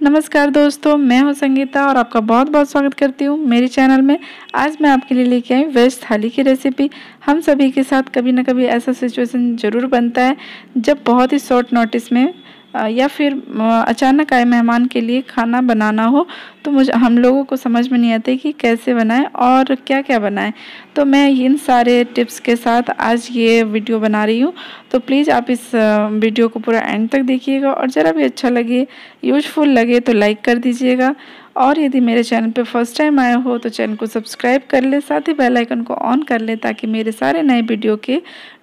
नमस्कार दोस्तों, मैं हूँ संगीता और आपका बहुत बहुत स्वागत करती हूँ मेरे चैनल में। आज मैं आपके लिए लेके आई वेज थाली की रेसिपी। हम सभी के साथ कभी ना कभी ऐसा सिचुएशन ज़रूर बनता है, जब बहुत ही शॉर्ट नोटिस में या फिर अचानक आए मेहमान के लिए खाना बनाना हो तो मुझे, हम लोगों को समझ में नहीं आते कि कैसे बनाएँ और क्या क्या बनाएँ। तो मैं इन सारे टिप्स के साथ आज ये वीडियो बना रही हूँ। तो प्लीज़ आप इस वीडियो को पूरा एंड तक देखिएगा और ज़रा भी अच्छा लगे, यूजफुल लगे तो लाइक कर दीजिएगा। और यदि मेरे चैनल पर फ़र्स्ट टाइम आए हो तो चैनल को सब्सक्राइब कर ले, साथ ही बेल आइकन को ऑन कर ले, ताकि मेरे सारे नए वीडियो के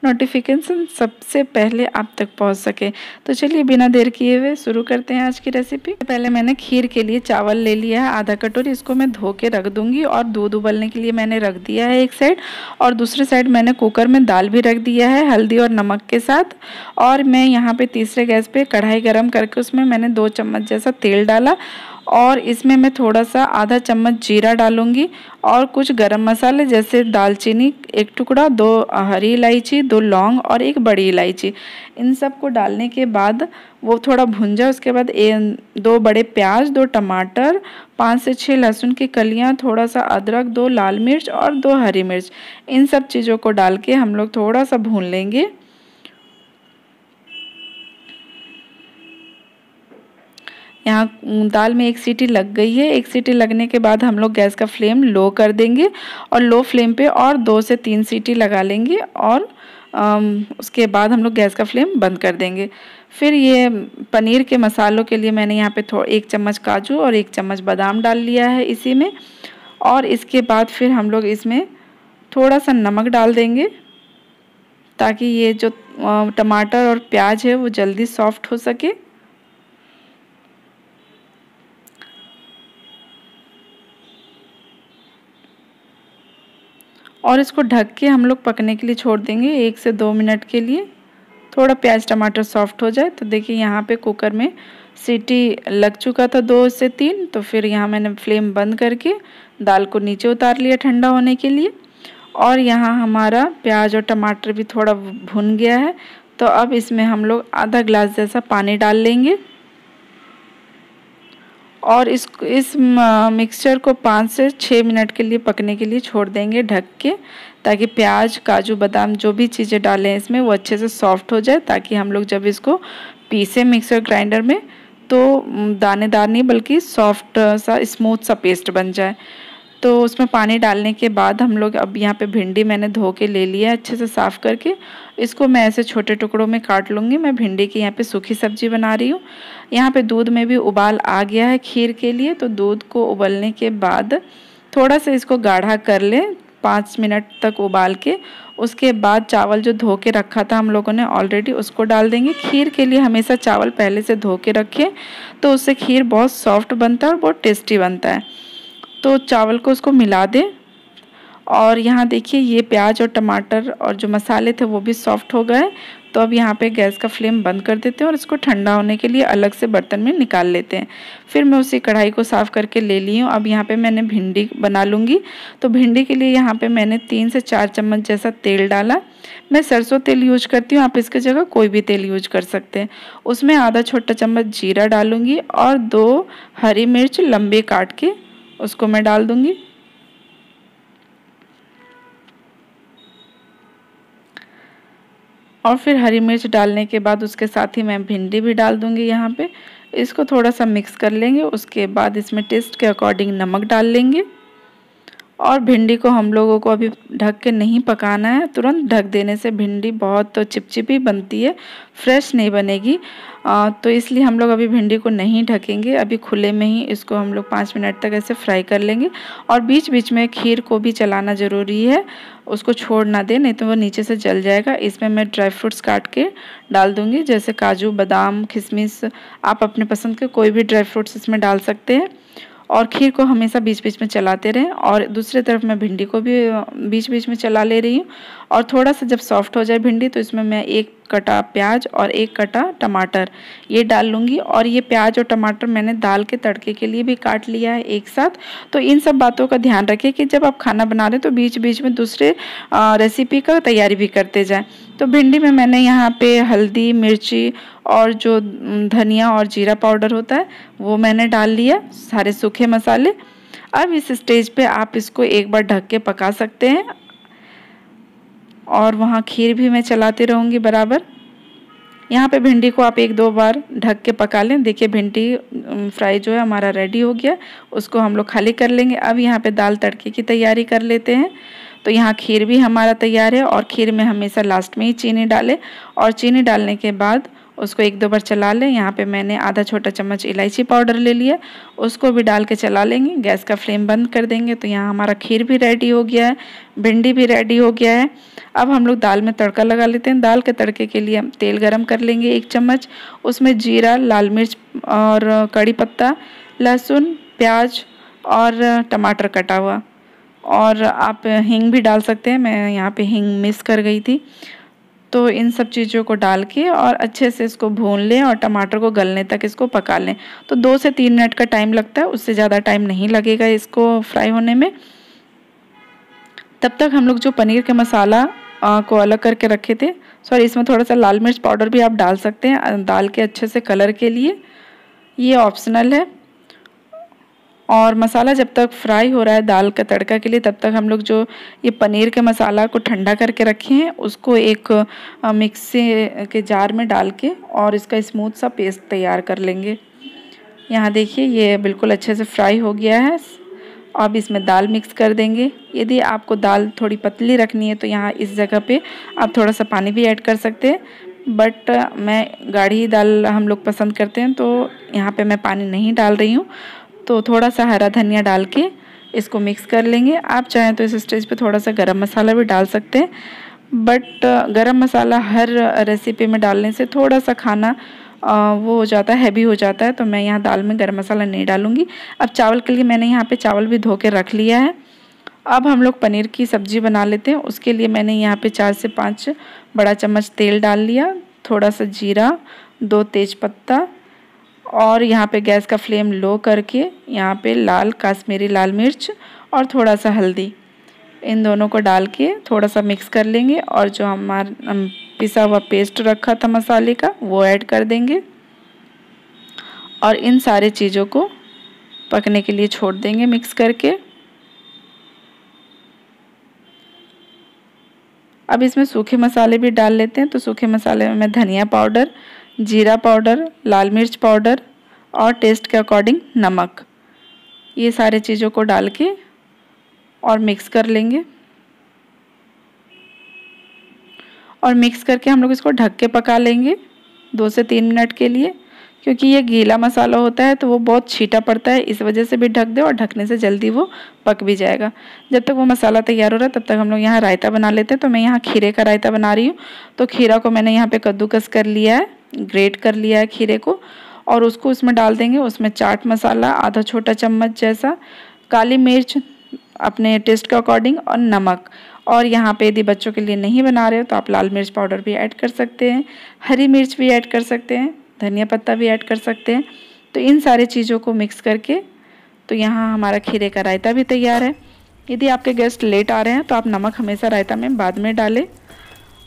नोटिफिकेशन सबसे पहले आप तक पहुँच सके। तो चलिए बिना देर किए हुए शुरू करते हैं आज की रेसिपी पहले मैंने खीर के लिए चावल ले लिया है, आधा कटोरी इसको मैं धो के रख दूँगी और दूध उबलने के लिए मैंने रख दिया है एक साइड और दूसरे साइड मैंने कुकर में दाल भी रख दिया है, हल्दी और नमक के साथ। और मैं यहाँ पे तीसरे गैस पे कढ़ाई गर्म करके उसमें मैंने दो चम्मच जैसा तेल डाला और इसमें मैं थोड़ा सा आधा चम्मच जीरा डालूँगी और कुछ गरम मसाले जैसे दालचीनी एक टुकड़ा दो हरी इलायची दो लौंग और एक बड़ी इलायची। इन सबको डालने के बाद वो थोड़ा भुन जाए उसके बाद ए, दो बड़े प्याज दो टमाटर पाँच से छः लहसुन की कलियाँ थोड़ा सा अदरक दो लाल मिर्च और दो हरी मिर्च। इन सब चीज़ों को डाल के हम लोग थोड़ा सा भून लेंगे। यहाँ दाल में एक सीटी लग गई है। एक सीटी लगने के बाद हम लोग गैस का फ्लेम लो कर देंगे और लो फ्लेम पे और दो से तीन सीटी लगा लेंगे और उसके बाद हम लोग गैस का फ्लेम बंद कर देंगे। फिर ये पनीर के मसालों के लिए मैंने यहाँ पे थोड़ा एक चम्मच काजू और एक चम्मच बादाम डाल लिया है इसी में। और इसके बाद फिर हम लोग इसमें थोड़ा सा नमक डाल देंगे ताकि ये जो टमाटर और प्याज है वो जल्दी सॉफ्ट हो सके। और इसको ढक के हम लोग पकने के लिए छोड़ देंगे एक से दो मिनट के लिए। थोड़ा प्याज टमाटर सॉफ्ट हो जाए तो देखिए यहाँ पे कुकर में सीटी लग चुका था दो से तीन तो फिर यहाँ मैंने फ्लेम बंद करके दाल को नीचे उतार लिया ठंडा होने के लिए। और यहाँ हमारा प्याज और टमाटर भी थोड़ा भुन गया है तो अब इसमें हम लोग आधा ग्लास जैसा पानी डाल लेंगे। और इस इस मिक्सचर को पाँच से छः मिनट के लिए पकने के लिए छोड़ देंगे ढक के, ताकि प्याज, काजू, बादाम, जो भी चीज़ें डालें इसमें, वो अच्छे से सॉफ्ट हो जाए, ताकि हम लोग जब इसको पीसें मिक्सर ग्राइंडर में तो दानेदार नहीं बल्कि सॉफ्ट सा स्मूथ सा पेस्ट बन जाए। तो उसमें पानी डालने के बाद हम लोग अब यहाँ पे भिंडी मैंने धो के ले लिया अच्छे से साफ़ करके। इसको मैं ऐसे छोटे टुकड़ों में काट लूँगी। मैं भिंडी की यहाँ पे सूखी सब्ज़ी बना रही हूँ। यहाँ पे दूध में भी उबाल आ गया है खीर के लिए। तो दूध को उबलने के बाद थोड़ा सा इसको गाढ़ा कर लें पाँच मिनट तक उबाल के। उसके बाद चावल जो धो के रखा था हम लोगों ने ऑलरेडी उसको डाल देंगे। खीर के लिए हमेशा चावल पहले से धो के रखें तो उससे खीर बहुत सॉफ्ट बनता है और बहुत टेस्टी बनता है। तो चावल को उसको मिला दें। और यहाँ देखिए, ये प्याज और टमाटर और जो मसाले थे वो भी सॉफ्ट हो गए। तो अब यहाँ पे गैस का फ्लेम बंद कर देते हैं और इसको ठंडा होने के लिए अलग से बर्तन में निकाल लेते हैं। फिर मैं उसी कढ़ाई को साफ़ करके ले ली हूँ। अब यहाँ पे मैंने भिंडी बना लूँगी। तो भिंडी के लिए यहाँ पे मैंने तीन से चार चम्मच जैसा तेल डाला। मैं सरसों तेल यूज़ करती हूँ। आप इसकी जगह कोई भी तेल यूज़ कर सकते हैं। उसमें आधा छोटा चम्मच जीरा डालूँगी और दो हरी मिर्च लंबे काट के उसको मैं डाल दूँगी। और फिर हरी मिर्च डालने के बाद उसके साथ ही मैं भिंडी भी डाल दूँगी यहाँ पे। इसको थोड़ा सा मिक्स कर लेंगे, उसके बाद इसमें टेस्ट के अकॉर्डिंग नमक डाल लेंगे। और भिंडी को हम लोगों को अभी ढक के नहीं पकाना है। तुरंत ढक देने से भिंडी बहुत तो चिपचिपी बनती है फ्रेश नहीं बनेगी। आ, तो इसलिए हम लोग अभी भिंडी को नहीं ढकेंगे। अभी खुले में ही इसको हम लोग पाँच मिनट तक ऐसे फ्राई कर लेंगे। और बीच बीच में खीर को भी चलाना ज़रूरी है। उसको छोड़ ना दें नहीं तो वो नीचे से जल जाएगा। इसमें मैं ड्राई फ्रूट्स काट के डाल दूँगी। जैसे काजू बादाम किशमिश आप अपने पसंद के कोई भी ड्राई फ्रूट्स इसमें डाल सकते हैं। और खीर को हमेशा बीच बीच में चलाते रहें और दूसरी तरफ़ मैं भिंडी को भी बीच बीच में चला ले रही हूँ। और थोड़ा सा जब सॉफ्ट हो जाए भिंडी तो इसमें मैं एक कटा प्याज और एक कटा टमाटर ये डाल लूँगी। और ये प्याज और टमाटर मैंने दाल के तड़के के लिए भी काट लिया है एक साथ। तो इन सब बातों का ध्यान रखें कि जब आप खाना बना रहे तो बीच बीच में दूसरे रेसिपी का तैयारी भी करते जाएँ। तो भिंडी में मैंने यहाँ पे हल्दी, मिर्ची और जो धनिया और जीरा पाउडर होता है, वो मैंने डाल लिया, सारे सूखे मसाले। अब इस स्टेज पे आप इसको एक बार ढक के पका सकते हैं। और वहाँ खीर भी मैं चलाती रहूँगी बराबर। यहाँ पे भिंडी को आप एक दो बार ढक के पका लें। देखिए भिंडी फ्राई जो है हमारा रेडी हो गया। उसको हम लोग खाली कर लेंगे। अब यहाँ पे दाल तड़के की तैयारी कर लेते हैं। तो यहाँ खीर भी हमारा तैयार है और खीर में हमेशा लास्ट में ही चीनी डालें। और चीनी डालने के बाद उसको एक दो बार चला लें। यहाँ पे मैंने आधा छोटा चम्मच इलायची पाउडर ले लिया। उसको भी डाल के चला लेंगे। गैस का फ्लेम बंद कर देंगे। तो यहाँ हमारा खीर भी रेडी हो गया है। भिंडी भी रेडी हो गया है। अब हम लोग दाल में तड़का लगा लेते हैं। दाल के तड़के के लिए हम तेल गरम कर लेंगे एक चम्मच। उसमें जीरा, लाल मिर्च और कड़ी पत्ता, लहसुन, प्याज और टमाटर कटा हुआ। और आप हींग भी डाल सकते हैं। मैं यहाँ पे हींग मिस कर गई थी। तो इन सब चीज़ों को डाल के और अच्छे से इसको भून लें और टमाटर को गलने तक इसको पका लें। तो दो से तीन मिनट का टाइम लगता है उससे ज़्यादा टाइम नहीं लगेगा इसको फ्राई होने में। तब तक हम लोग जो पनीर के मसाला आ, को अलग करके रखे थे सॉरी इसमें थोड़ा सा लाल मिर्च पाउडर भी आप डाल सकते हैं डाल के अच्छे से कलर के लिए। ये ऑप्शनल है। और मसाला जब तक फ्राई हो रहा है दाल का तड़का के लिए, तब तक हम लोग जो ये पनीर के मसाला को ठंडा करके रखे हैं, उसको एक मिक्सी के जार में डाल के और इसका स्मूथ सा पेस्ट तैयार कर लेंगे। यहाँ देखिए, ये बिल्कुल अच्छे से फ्राई हो गया है। अब इसमें दाल मिक्स कर देंगे। यदि आपको दाल थोड़ी पतली रखनी है तो यहाँ इस जगह पे आप थोड़ा सा पानी भी ऐड कर सकते हैं। बट मैं गाढ़ी दाल हम लोग पसंद करते हैं तो यहाँ पे मैं पानी नहीं डाल रही हूँ। तो थोड़ा सा हरा धनिया डाल के इसको मिक्स कर लेंगे। आप चाहें तो इस स्टेज पे थोड़ा सा गरम मसाला भी डाल सकते हैं। बट गरम मसाला हर रेसिपी में डालने से थोड़ा सा खाना वो हो जाता है हैवी हो जाता है तो मैं यहाँ दाल में गरम मसाला नहीं डालूँगी। अब चावल के लिए मैंने यहाँ पे चावल भी धो के रख लिया है। अब हम लोग पनीर की सब्ज़ी बना लेते हैं। उसके लिए मैंने यहाँ पे चार से पाँच बड़ा चम्मच तेल डाल लिया। थोड़ा सा जीरा, दो तेज पत्ता और यहाँ पे गैस का फ्लेम लो करके यहाँ पे लाल काश्मीरी लाल मिर्च और थोड़ा सा हल्दी। इन दोनों को डाल के थोड़ा सा मिक्स कर लेंगे और जो हमारा पिसा हुआ पेस्ट रखा था मसाले का, वो ऐड कर देंगे। और इन सारे चीज़ों को पकने के लिए छोड़ देंगे मिक्स करके। अब इसमें सूखे मसाले भी डाल लेते हैं तो सूखे मसाले में धनिया पाउडर जीरा पाउडर, लाल मिर्च पाउडर और टेस्ट के अकॉर्डिंग नमक। ये सारे चीज़ों को डाल के और मिक्स कर लेंगे। और मिक्स करके हम लोग इसको ढक के पका लेंगे दो से तीन मिनट के लिए, क्योंकि ये गीला मसाला होता है तो वो बहुत छीटा पड़ता है, इस वजह से भी ढक दे और ढकने से जल्दी वो पक भी जाएगा। जब तक वो मसाला तैयार हो रहा है, तब तक हम लोग यहाँ रायता बना लेते हैं। तो मैं यहाँ खीरे का रायता बना रही हूँ। तो खीरा को मैंने यहाँ पे कद्दूकस कर लिया है। ग्रेट कर लिया है खीरे को और उसको उसमें डाल देंगे। उसमें चाट मसाला, आधा छोटा चम्मच जैसा, काली मिर्च अपने टेस्ट के अकॉर्डिंग और नमक। और यहाँ पे यदि बच्चों के लिए नहीं बना रहे हो तो आप लाल मिर्च पाउडर भी ऐड कर सकते हैं, हरी मिर्च भी ऐड कर सकते हैं, धनिया पत्ता भी ऐड कर सकते हैं। तो इन सारे चीज़ों को मिक्स करके तो यहाँ हमारा खीरे का रायता भी तैयार है। यदि आपके गेस्ट लेट आ रहे हैं तो आप नमक हमेशा रायता में बाद में डालें।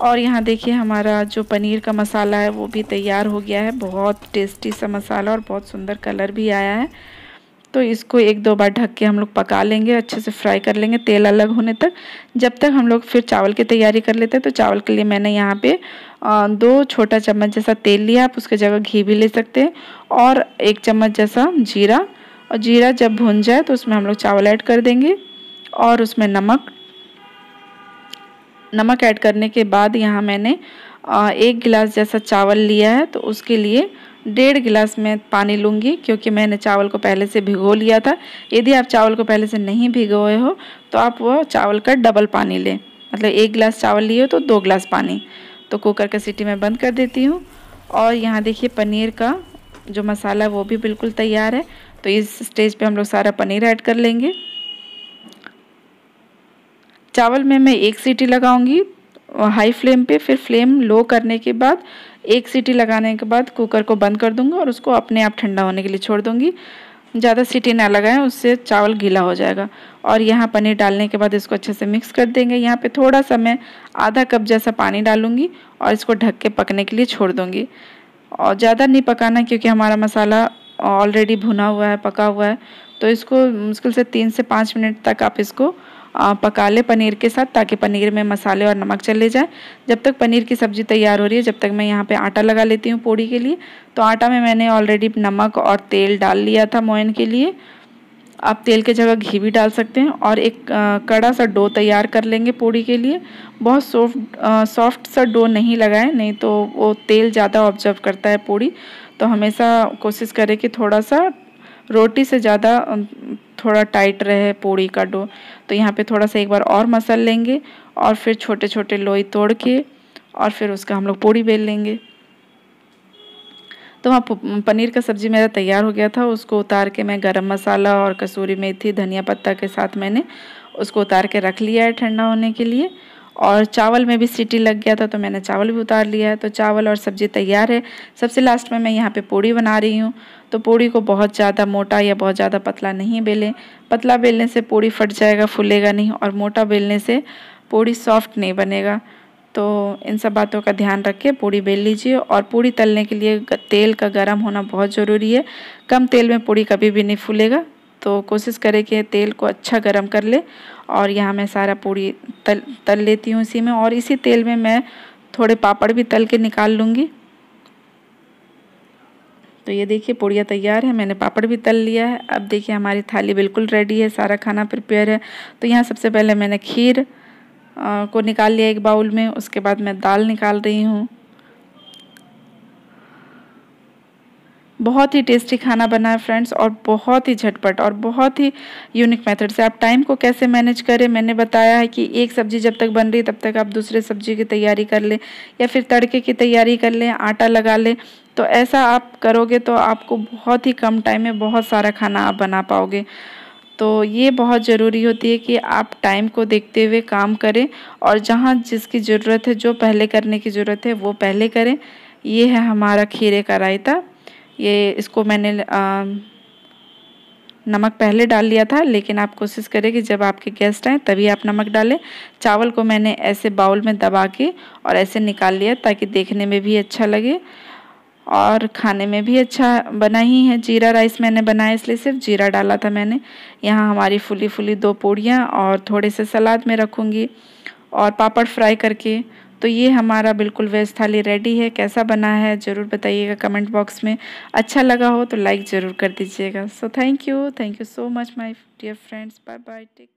और यहाँ देखिए हमारा जो पनीर का मसाला है, वो भी तैयार हो गया है। बहुत टेस्टी सा मसाला और बहुत सुंदर कलर भी आया है। तो इसको एक दो बार ढक के हम लोग पका लेंगे, अच्छे से फ्राई कर लेंगे, तेल अलग होने तक। जब तक हम लोग फिर चावल की तैयारी कर लेते हैं तो चावल के लिए मैंने यहाँ पे दो छोटा चम्मच जैसा तेल लिया, आप उसके जगह घी भी ले सकते हैं, और एक चम्मच जैसा जीरा। और जीरा जब भुन जाए तो उसमें हम लोग चावल ऐड कर देंगे, और उसमें नमक नमक ऐड करने के बाद यहाँ मैंने एक गिलास जैसा चावल लिया है तो उसके लिए डेढ़ गिलास में पानी लूँगी, क्योंकि मैंने चावल को पहले से भिगो लिया था। यदि आप चावल को पहले से नहीं भिगोए हो तो आप वो चावल का डबल पानी लें। मतलब एक गिलास चावल लिए तो दो गिलास पानी। तो कुकर का सीटी में बंद कर देती हूँ। और यहाँ देखिए पनीर का जो मसाला, वो भी बिल्कुल तैयार है। तो इस स्टेज पे हम लोग सारा पनीर ऐड कर लेंगे। चावल में मैं एक सीटी लगाऊँगी, हाई फ्लेम पे, फिर फ्लेम लो करने के बाद, एक सीटी लगाने के बाद कुकर को बंद कर दूँगा और उसको अपने आप ठंडा होने के लिए छोड़ दूँगी। ज़्यादा सीटी ना लगाएँ, उससे चावल गीला हो जाएगा। और यहाँ पनीर डालने के बाद इसको अच्छे से मिक्स कर देंगे। यहाँ पे थोड़ा सा मैं आधा कप जैसा पानी डालूँगी और इसको ढक के पकने के लिए छोड़ दूँगी। और ज़्यादा नहीं पकाना क्योंकि हमारा मसाला ऑलरेडी भुना हुआ है, पका हुआ है। तो इसको मुश्किल से तीन से पाँच मिनट तक आप इसको पका ले पनीर के साथ ताकि पनीर में मसाले और नमक चले जाए। जब तक पनीर की सब्ज़ी तैयार हो रही है, जब तक मैं यहाँ पे आटा लगा लेती हूँ पूड़ी के लिए। तो आटा में मैंने ऑलरेडी नमक और तेल डाल लिया था मोयन के लिए। आप तेल के जगह घी भी डाल सकते हैं और एक कड़ा सा डो तैयार कर लेंगे पूड़ी के लिए। बहुत सॉफ्ट सॉफ्ट सा डो नहीं लगाएँ, नहीं तो वो तेल ज़्यादा ऑब्ज़र्व करता है पूड़ी। तो हमेशा कोशिश करें कि थोड़ा सा रोटी से ज़्यादा थोड़ा टाइट रहे पूड़ी का डो। तो यहाँ पे थोड़ा सा एक बार और मसल लेंगे और फिर छोटे छोटे लोई तोड़ के और फिर उसका हम लोग पूड़ी बेल लेंगे। तो वहाँ पनीर का सब्ज़ी मेरा तैयार हो गया था। उसको उतार के मैं गरम मसाला और कसूरी मेथी, धनिया पत्ता के साथ मैंने उसको उतार के रख लिया है ठंडा होने के लिए। और चावल में भी सीटी लग गया था तो मैंने चावल भी उतार लिया है। तो चावल और सब्ज़ी तैयार है। सबसे लास्ट में मैं यहाँ पे पूड़ी बना रही हूँ। तो पूड़ी को बहुत ज़्यादा मोटा या बहुत ज़्यादा पतला नहीं बेलें। पतला बेलने से पूड़ी फट जाएगा, फूलेगा नहीं और मोटा बेलने से पूड़ी सॉफ्ट नहीं बनेगा। तो इन सब बातों का ध्यान रख के पूड़ी बेल लीजिए और पूड़ी तलने के लिए तेल का गर्म होना बहुत ज़रूरी है। कम तेल में पूड़ी कभी भी नहीं फूलेगा। तो कोशिश करें कि तेल को अच्छा गर्म कर ले और यहाँ मैं सारा पूड़ी तल तल लेती हूँ इसी में और इसी तेल में मैं थोड़े पापड़ भी तल के निकाल लूँगी। तो ये देखिए पुड़िया तैयार है, मैंने पापड़ भी तल लिया है। अब देखिए हमारी थाली बिल्कुल रेडी है, सारा खाना प्रिपेयर है। तो यहाँ सबसे पहले मैंने खीर को निकाल लिया एक बाउल में, उसके बाद मैं दाल निकाल रही हूँ। बहुत ही टेस्टी खाना बना है फ्रेंड्स और बहुत ही झटपट और बहुत ही यूनिक मेथड से। आप टाइम को कैसे मैनेज करें? मैंने बताया है कि एक सब्ज़ी जब तक बन रही तब तक आप दूसरे सब्ज़ी की तैयारी कर लें या फिर तड़के की तैयारी कर लें, आटा लगा लें। तो ऐसा आप करोगे तो आपको बहुत ही कम टाइम में बहुत सारा खाना आप बना पाओगे। तो ये बहुत ज़रूरी होती है कि आप टाइम को देखते हुए काम करें और जहाँ जिसकी ज़रूरत है, जो पहले करने की ज़रूरत है, वो पहले करें। ये है हमारा खीरे का रायता। ये इसको मैंने नमक पहले डाल लिया था, लेकिन आप कोशिश करें कि जब आपके गेस्ट आए, तभी आप नमक डालें। चावल को मैंने ऐसे बाउल में दबा के और ऐसे निकाल लिया ताकि देखने में भी अच्छा लगे और खाने में भी अच्छा बना ही है। जीरा राइस मैंने बनाया, इसलिए सिर्फ़ जीरा डाला था मैंने। यहाँ हमारी फुली फुली दो पूड़ियाँ और थोड़े से सलाद में रखूँगी और पापड़ फ्राई करके तो ये हमारा बिल्कुल वेज थाली रेडी है। कैसा बना है, ज़रूर बताइएगा कमेंट बॉक्स में। अच्छा लगा हो तो लाइक ज़रूर कर दीजिएगा। So thank you thank you so much my dear friends bye bye take